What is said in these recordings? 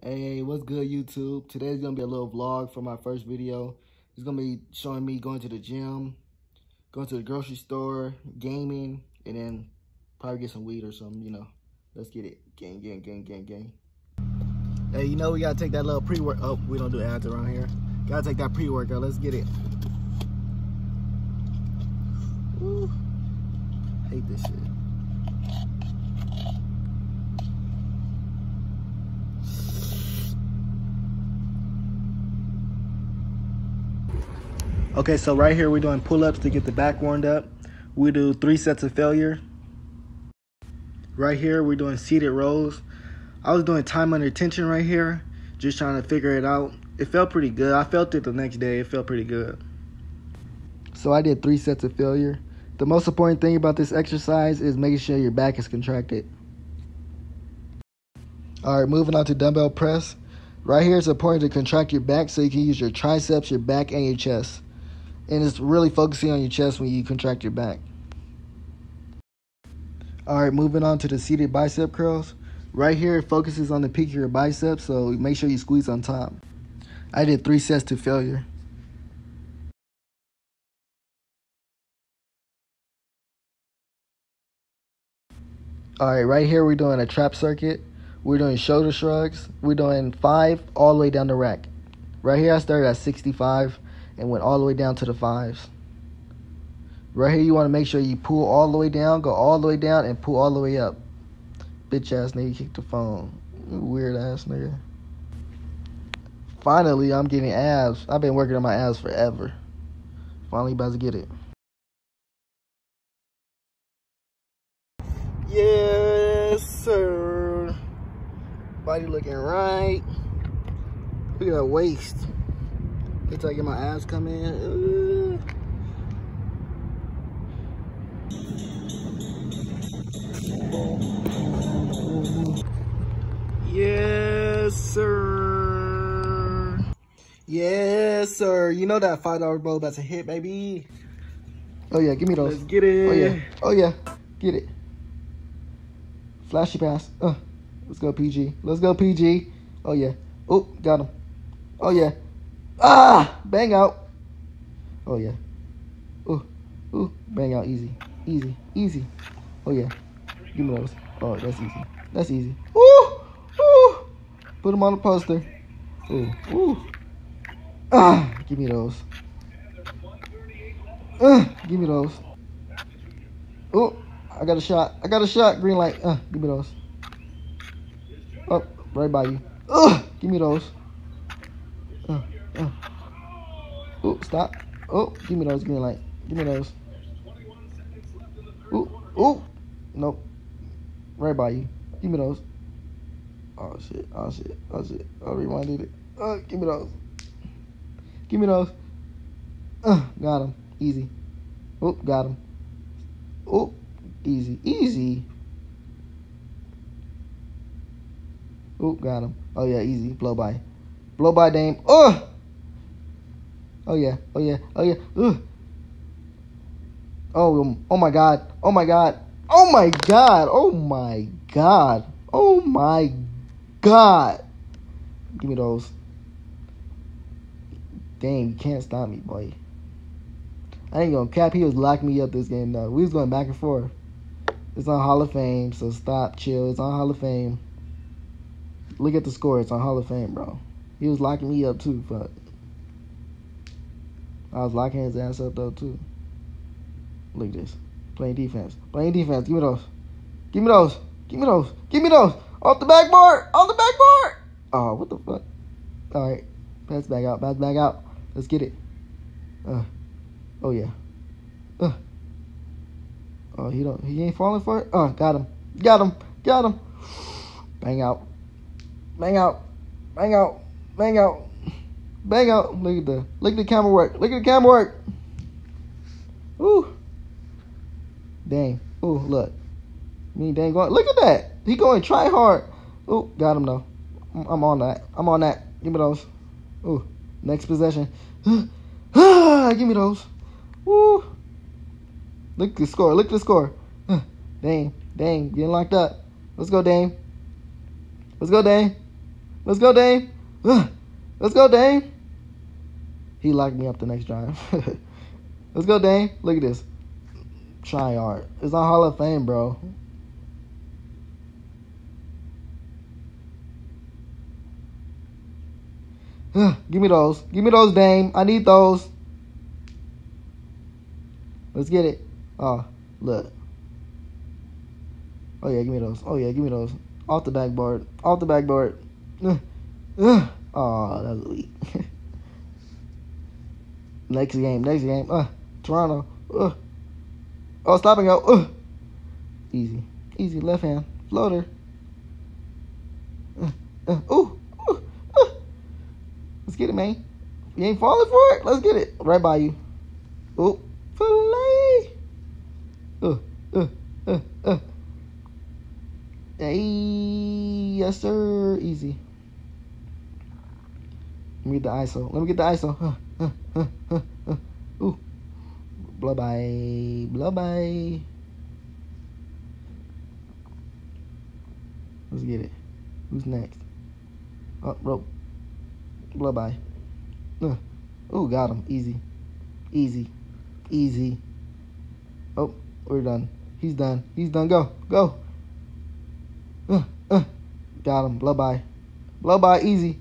Hey, what's good, YouTube? Today's gonna be a little vlog for my first video. It's gonna be showing me going to the gym, going to the grocery store, gaming, and then probably get some weed or something, you know. Let's get it. Gang, gang, gang, gang, gang. Hey, you know we gotta take that little pre-work. Oh, we don't do ads around here. Gotta take that pre-workout. Let's get it. Woo. Hate this shit. Okay, so right here we're doing pull-ups to get the back warmed up. We do three sets of failure. Right here we're doing seated rows. I was doing time under tension right here, just trying to figure it out. It felt pretty good. I felt it the next day. It felt pretty good. So I did three sets of failure. The most important thing about this exercise is making sure your back is contracted. All right, moving on to dumbbell press. Right here, it's important to contract your back so you can use your triceps, your back, and your chest and it's really focusing on your chest when you contract your back. All right, moving on to the seated bicep curls. Right here, it focuses on the peak of your biceps, so make sure you squeeze on top. I did three sets to failure. All right, right here, we're doing a trap circuit. We're doing shoulder shrugs. We're doing five all the way down the rack. Right here, I started at 65 and went all the way down to the fives. Right here, you want to make sure you pull all the way down, go all the way down, and pull all the way up. Bitch ass nigga kicked the phone. Weird ass nigga. Finally, I'm getting abs. I've been working on my abs forever. Finally about to get it. Yes, sir. Body looking right. Look at that waist. Wait till I get my abs come in. Yes, sir. Yes, sir. You know that $5 bowl that's a hit, baby. Oh, yeah. Give me those. Let's get it. Oh, yeah. Oh, yeah. Get it. Flashy pass. Uh, let's go, PG. Let's go, PG. Oh, yeah. Oh, got him. Oh, yeah. Ah! Bang out. Oh, yeah. Ooh. Ooh. Bang out easy. Easy. Easy. Oh, yeah. Give me those. Oh, that's easy. That's easy. Ooh! Ooh! Put them on the poster. Ooh. Ooh. Ah! Give me those. Uh, give me those. Oh, I got a shot. I got a shot. Green light. Uh, give me those. Oh, right by you. Ugh, give me those. Oh. oh, stop. Oh, give me those green light. Give me those. Oh, oh. Nope. Right by you. Give me those. Oh, shit. Oh, shit. Oh, shit. I rewinded it. Oh, give me those. Give me those. Uh, got him. Easy. Oh, got him. Oh, easy. Easy. Oh, got him. Oh, yeah, easy. Blow by. Blow by, Dame. Oh! Oh yeah. Oh yeah. Oh yeah. Ugh. Oh, um, oh my god. Oh my god. Oh my god. Oh my god. Oh my god. Give me those. Dang, you can't stop me, boy. I ain't gonna cap. He was locking me up this game, though. We was going back and forth. It's on Hall of Fame, so stop, chill. It's on Hall of Fame. Look at the score. It's on Hall of Fame, bro. He was locking me up, too, but... I was locking his ass up though too. Look at this. Playing defense. Playing defense. Give me those. Give me those. Give me those. Give me those. Off the backboard. On the backboard. Oh, what the fuck? All right. Pass back out. Pass back out. Let's get it. Uh. Oh yeah. Uh. Oh, he don't. He ain't falling for it. Oh, got him. Got him. Got him. Bang out. Bang out. Bang out. Bang out. Bang out. Look at the look at the camera work. Look at the camera work. Ooh. Dang. Ooh, look. Me dang going. Look at that. He going try hard. Ooh, got him though. I'm on that. I'm on that. Give me those. Ooh. Next possession. Ah, give me those. Ooh. Look at the score. Look at the score. Dang. Dang. Getting locked up. Let's go, Dame. Let's go, Dame. Let's go, Dame. Let's go, Dame. He locked me up the next drive. Let's go, Dame. Look at this. Try art. It's on Hall of Fame, bro. Give me those. Give me those, Dame. I need those. Let's get it. Oh, look. Oh, yeah, give me those. Oh, yeah, give me those. Off the backboard. Off the backboard. Uh, uh. Oh, that was weak. next game. Next game. Uh, Toronto. Uh. Oh, stop and go. Uh. Easy. Easy. Left hand. Floater. Uh, uh. Ooh. Ooh. Uh. Let's get it, man. You ain't falling for it? Let's get it. Right by you. Ooh. Filet. Uh, uh, uh, uh. Hey, yes, sir. Easy. Let me get the ISO. Let me get the ISO. Huh, huh, huh, huh, huh. Ooh. Blah bye. Blah bye. Let's get it. Who's next? Oh, rope. Blah bye. Uh. Ooh, got him. Easy. Easy. Easy. Oh, we're done. He's done. He's done. Go. Go. Uh, uh. Got him. Blah bye. Blah bye. Easy.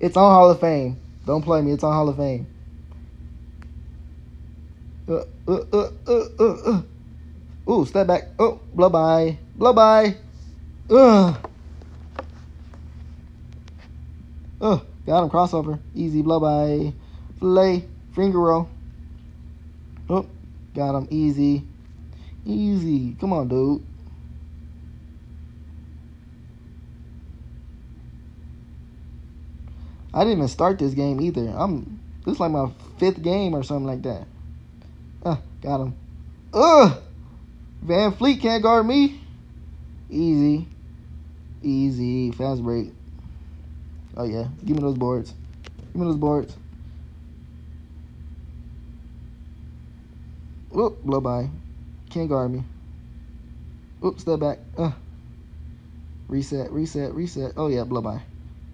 It's on Hall of Fame. Don't play me. It's on Hall of Fame. Uh, uh, uh, uh, uh, uh. Ooh, step back. Oh, blah bye. Blah bye. Ugh. Oh, got him. Crossover. Easy. Blah bye. Play. Finger roll. Oh, got him. Easy. Easy. Come on, dude. I didn't even start this game either. I'm this is like my fifth game or something like that. Uh, got him. Ugh! VanVleet can't guard me. Easy. Easy. Fast break. Oh yeah. Give me those boards. Give me those boards. Whoop, blow by. Can't guard me. Oops, step back. Uh. Reset, reset, reset. Oh yeah, blow by.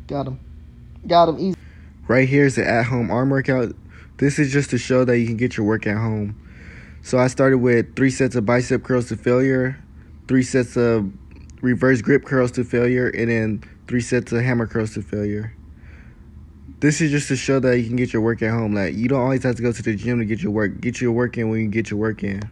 Got him. Got him easy. Right here is the at-home arm workout. This is just to show that you can get your work at home. So I started with three sets of bicep curls to failure, three sets of reverse grip curls to failure, and then three sets of hammer curls to failure. This is just to show that you can get your work at home. Like you don't always have to go to the gym to get your work. Get your work in when you get your work in.